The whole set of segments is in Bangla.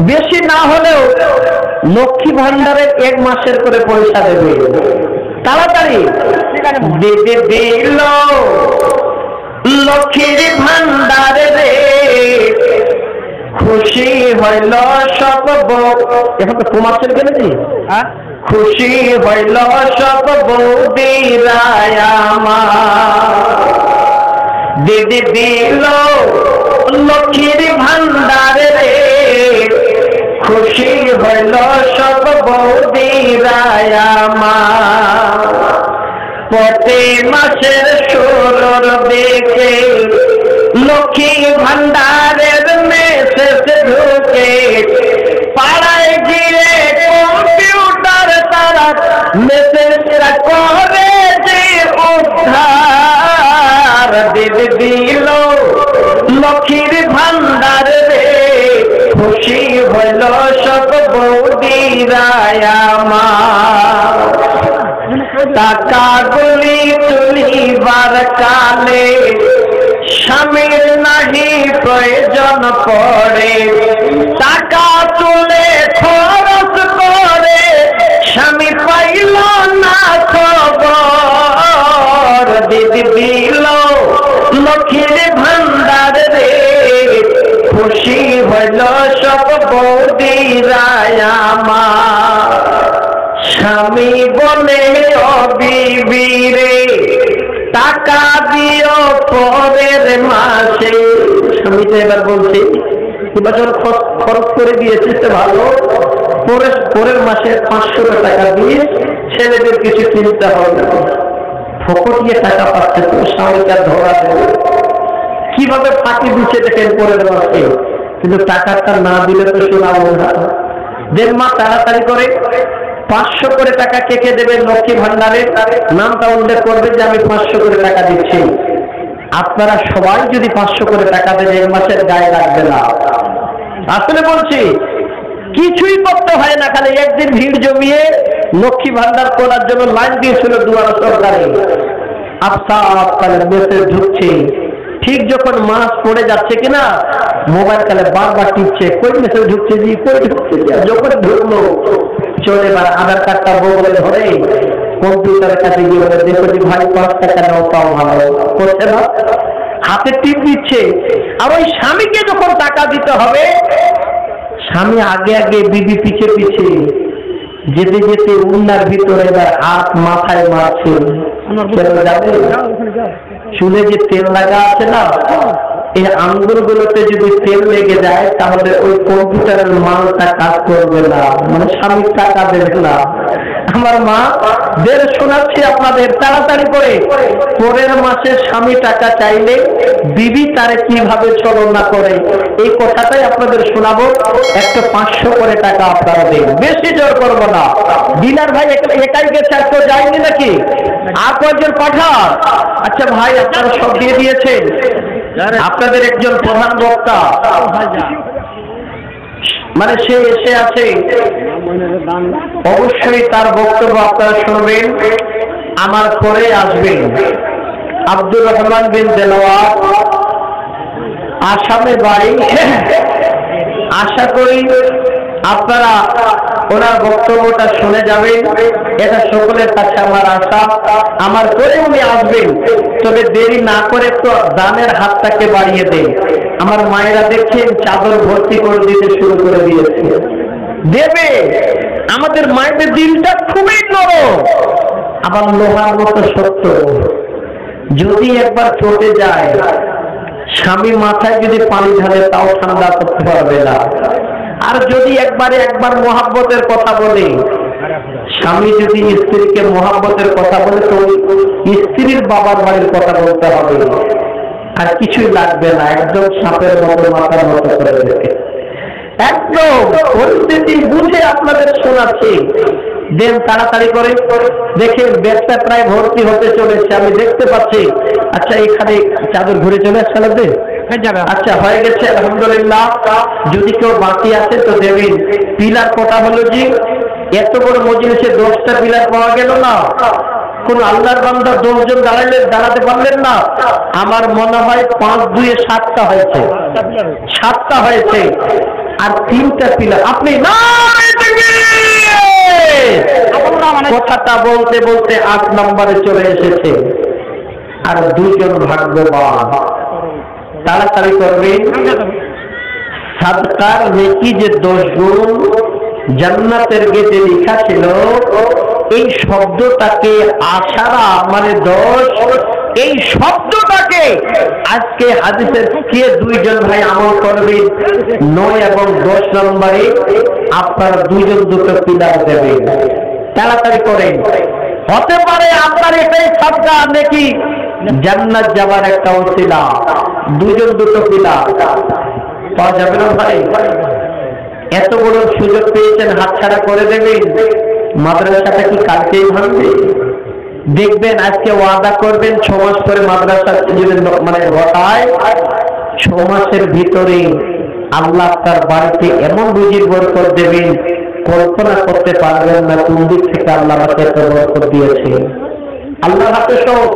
বেশি না হলেও লক্ষ্মী ভান্ডারের এক মাসের করে পয়সা দেবে। তাড়াতাড়ি। দেবে দিল লক্ষ্মীর ভান্ডারে রে খুশি হইল সব বউ। এখন তো কুমার ছেলে হ্যাঁ? খুশি হইল সব আমার। দিদি দিল লক্ষ্মীর ভান্ডারে হইল সব বৌদিরায় আমার। প্রতি মাসের ষোলোর দিকে লক্ষ্মী ভান্ডারের মেসেজ ঢুকে, পাড়ায় গিয়ে কম্পিউটার তারা মেসেজটা করে যে উদ্ধার। দিদি দিল লক্ষ্মীর ভান্ডার খুশি হইল সব বৌদিরায় টাকা গুলি তুলিবার কালে স্বামীর নাহি প্রয়োজন পড়ে। খুশি হইল সব বৌদিরায় আমার। স্বামী বলে অবিবিরে টাকা দিও পরের মাসে। স্বামী তো এবার বলছে এবছর খরচ- করে দিয়েছে তো ভালো, পরের পরের মাসে পাঁচশো টাকা দিয়ে ছেলেদের কিছু চিন্তা হবে। না ফকটিয়ে টাকা পাচ্ছে তো, স্বামীকে ধরা দেবে কীভাবে ফাঁকি দিচ্ছে দেখেন পরের মাসে কিন্তু টাকাটা না দিলে তো শোনাবো না। দেন মা, তাড়াতাড়ি করে পাঁচশো করে টাকা কে কে দেবে লক্ষ্মী ভান্ডারে। নামটা উল্লেখ করবে যে আমি পাঁচশো করে টাকা দিচ্ছি। আপনারা সবাই যদি পাঁচশো করে টাকা দেন এই মাসের গায়ে লাগবে না। আসলে বলছি, কিছুই করতে হয় না, খালি একদিন ভিড় জমিয়ে লক্ষ্মী ভান্ডার করার জন্য লাইন দিয়েছিল দুয়ারা সরকারে। আফসা আপনার মেসেজ ঢুকছে। ঠিক যখন মাস পড়ে যাচ্ছে কিনা মোবাইল কালে বারবার টিপছে কই মেসেজ ঢুকছে জি কই ঢুকছে যখন ঢুকলো চলে এবার আধার কার্ডটা বগলে ধরে কম্পিউটারের কাছে গিয়ে বলে দেখো যে ভাই পাঁচ টাকা নাও পাও ভালো। করছে না। হাতে টিপ দিচ্ছে। আর ওই স্বামীকে যখন টাকা দিতে হবে স্বামী আগে আগে বিবি পিছে পিছে যেতে যেতে উন্নার ভিতরে এবার হাত মাথায় মারছে। যাবে? চুলে যে তেল লাগা আছে না? এই আঙ্গুলগুলোতে যদি তেল লেগে যায়, তাহলে ওই কম্পিউটারের মালটা কাজ করবে না। মানে স্বামী টাকা দেবে না। আমার মা, দের শোনাচ্ছি আপনাদের তাড়াতাড়ি করে। পরের মাসে স্বামী টাকা চাইলে বিবি তারে কীভাবে ছলনা করে? এই কথাটাই আপনাদের শোনাবো। একটা পাঁচশো করে টাকা আপনারা দেন বেশি জোর করব না। ডিলার ভাই, একা- একাই গেছে আর কেউ যায়নি নাকি? আর কয়েকজন পাঠান? আচ্ছা ভাই, আপনারা সব দিয়ে দিয়েছেন। আপনাদের একজন প্রধান বক্তা। মানে সে এসে আছে। অবশ্যই তার বক্তব্য আপনারা শুনবেন, আমার পরে আসবেন। আব্দুর রহমান বিন দেলোয়ার আসামের বাড়ি। আশা করি আপনারা ওনার বক্তব্যটা শুনে যাবেন। এটা সকলের কাছে আমার আশা। আমার করে উনি আসবেন। তবে দেরি না করে তো দানের হাতটাকে বাড়িয়ে দেন। আমার মায়েরা দেখছেন, চাদর ভর্তি করে দিতে শুরু করে দিয়েছে। দেবে, আমাদের মায়েদের দিলটা খুবই নরম। আবার লোহার মতো সত্য যদি একবার চটে যায়, স্বামী মাথায় যদি পানি ঢালে, তাও ঠান্ডা করতে পারবে না। আর যদি একবারে একবার মহাব্বতের কথা বলে, স্বামী যদি স্ত্রীকে মহাব্বতের কথা বলে, তো স্ত্রীর বাবার বাড়ির কথা বলতে হবে। আর কিছুই লাগবে না, একদম সাপের মতো, মাথার মতো করে দেবে একদম পরিস্থিতি বুঝে আপনাদের শোনাচ্ছি। দেন তাড়াতাড়ি করে দেখেন ব্যাগটা প্রায় ভর্তি হতে চলেছে, আমি দেখতে পাচ্ছি। আচ্ছা এখানে চাদর ঘুরে চলে আসছে আচ্ছা হয়ে গেছে আলহামদুলিল্লাহ। যদি কেউ বাকি আছে তো দেবেন। পিলার কটা হলো জি এত বড় মজলিসে দশটা পিলার পাওয়া গেল না। কোন আল্লাহর বান্দা দশজন দাঁড়ালে দাঁড়াতে পারলেন না। আমার মনে হয় পাঁচ দুয়ে সাতটা হয়েছে। সাতটা হয়েছে। আর তিনটা পিলার। আপনি না কথাটা বলতে বলতে আট নম্বরে চলে এসেছে। আর দুইজন ভাগ্যবান। তাড়াতাড়ি করবেন সাদকার নেকি যে দশ গুণ জান্নাতের গেটে লেখা ছিল, এই শব্দটাকে আশারা মানে দশ, এই শব্দটাকে আজকে হাদিসের কে দুইজন ভাই আমল করবেন নয় এবং দশ নম্বরে আপনারা দুইজন দুটো পিলার দেবেন তাড়াতাড়ি করেন। হতে পারে আপনার এটাই সাদকা নাকি। জান্নাত যাবার একটা ওসিলা দুজন দুটো পিলার পাওয়া যাবে না ভাই? এত বড় সুযোগ পেয়েছেন, হাতছাড়া করে দেবেন। মাদ্রাসাটা কি কালকেই ভাঙবে? দেখবেন, আজকে ওয়াদা করবেন, ছ মাস পরে মাদ্রাসা যদি মানে ঘটায় ছ মাসের ভিতরে আল্লাহ তার বাড়িতে এমন রুজির বরকত দেবেন, কল্পনা করতে পারবেন না কোন দিক থেকে আল্লাহ এত বরকত দিয়েছে আল্লাহ হাতে সব।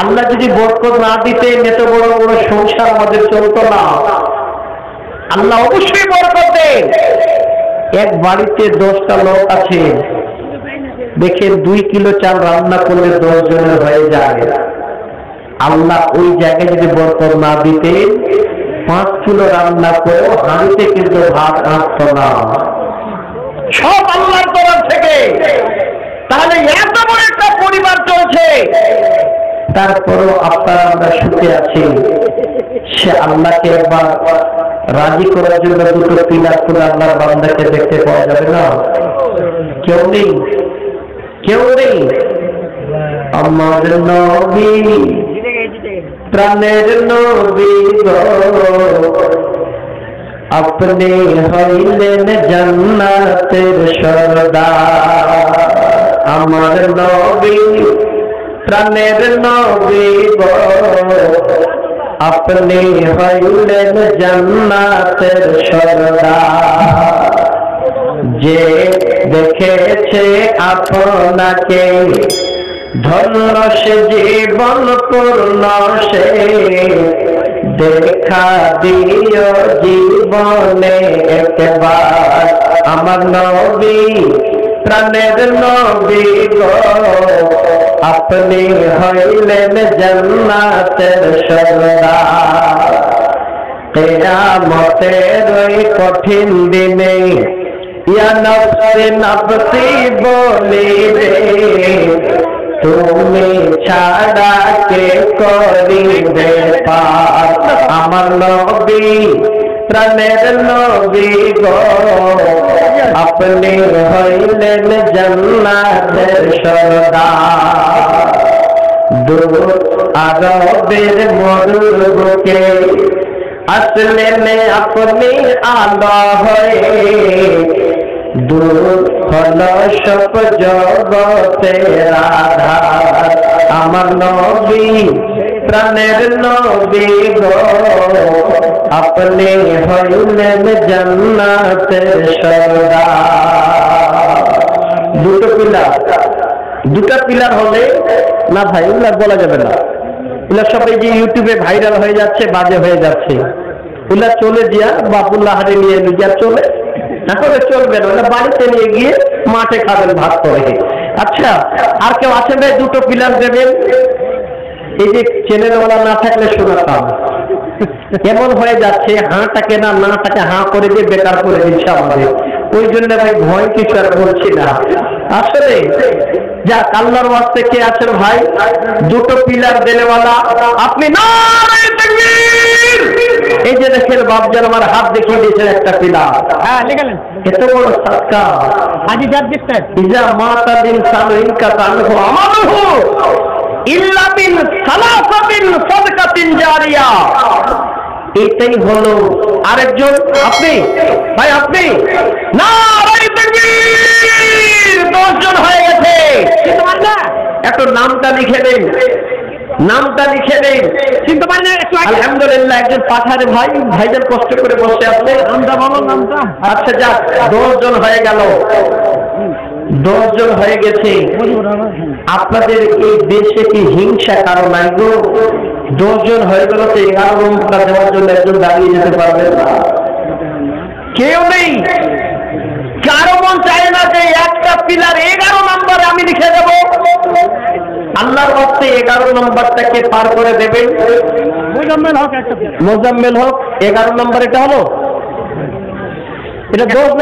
আল্লাহ যদি বরকত না দিতেন, এত বড় বড় সংসার আমাদের চলতো না। আল্লাহ অবশ্যই বরকত দেন। এক বাড়িতে দশটা লোক আছে। দেখে দুই কিলো চাল রান্না করলে দশ জনের হয়ে যায়। আল্লাহ ওই জায়গায় যদি বরকত না দিতে পাঁচ কিলো রান্না করেও হাঁড়িতে কিন্তু ভাত আসত না। সব আল্লাহর তরফ থেকে। তাহলে এত বড় একটা পরিবার চলছে। তারপরও আপনারা আমরা সুখে আছি। সে আল্লাহকে একবার রাজি করার জন্য দুটো পিলার করে আল্লাহর বান্দাকে দেখতে পাওয়া যাবে না? কেউ নেই। কেউ নেই। আমার নবী, প্রাণের নবী আপনি হইলেন জান্নাতের সরদার। আমার নবী প্রাণের নবী গো। আপনি হইলেন জান্নাতের সরদার। যে দেখেছে আপনাকে, ধন্য সে জীবন পূর্ণ সে। দেখা দিও জীবনে একবার। আমার নবী প্রাণের নবী গো, আপনি হইলেন জান্নাতের সরদার কেয়ামতের ওই কঠিন দিনে ইয়া নফসে নফসি বলিবে তুমি ছাড়া কে করিবে পার আমার নবী, প্রাণের নবী গো আপনি হইলেন জান্নাতের সরদার দূর আরবের মরুর বুকে আসলেন আপনি আলো হয়ে দূর হল সব জগতে আধার আমার নবী প্রাণের নবী গো, আপনি হইলেন জান্নাতের সরদার। দুটো পিলার। দুটা পিলার হলে, না ভাই, এগুলা বলা যাবে না। এগুলা সব এই যে ইউটিউবে ভাইরাল হয়ে যাচ্ছে, বাজে হয়ে যাচ্ছে। ওগুলা চলে দিয়া বাপুল্লাহ হারে নিয়ে যা চলে তাহলে চলবে না। ওটা বাড়িতে নিয়ে গিয়ে মাঠে খাবেন ভাত করে। আচ্ছা আর কেউ আছেন ভাই, দুটো পিলার দেবেন? এই যে চ্যানেলওয়ালা না থাকলে শোনাতাম এমন হয়ে যাচ্ছে? হাঁটাকে না নাটাকে হাঁ করে দিয়ে বেকার করে দিচ্ছে আমাদের। ওই জন্য ভাই ভয় কিছু আর বলছি না। আসলে যা কাল্লার ওয়াস্তে কে আছেন ভাই? দুটো পিলার দেনেওয়ালা। আপনি তাকবীর! এই যে দেখেন বাপজান আমার হাত দেখিয়ে দিয়েছেন একটা পিলার। হ্যাঁ লিখালেন এত বড় হাজি জাত দিচ্ছেন ইজা মাতা দিন সালু ইনকা তানহু আমালুহু ইল্লা বিন সালাসাতিন সাদকাতিন জারিয়া। এটাই হলো আরেকজন। আপনি? ভাই আপনি? না দশজন হয়ে গেছে। চিনতে পারেন না একটু নামটা লিখে দিন। নামটা লিখে দিন। চিনতে পারেন না আলহামদুলিল্লাহ একজন পাঠারে ভাই। ভাইজান কষ্ট করে বসে আছে। নামটা বলো নামটা। আচ্ছা যাক দশজন হয়ে গেল। দশজন হয়ে গেছে। আপনাদের এই দেশে কি হিংসা কারও নাই গো? দশজন হয়ে গেল তো এগারো নম্বরটা দেওয়ার জন্য একজন দাঁড়িয়ে যেতে পারবেন না। কেউ নেই। কারও মন চায় না যে একটা পিলার এগারো নম্বরে আমি লিখে দেব। আল্লাহর হস্তে এগারো নম্বরটাকে পার করে দেবেন। মুজাম্মেল হক মোজাম্মেল হক এগারো নম্বর এটা হলো? এটা দোষ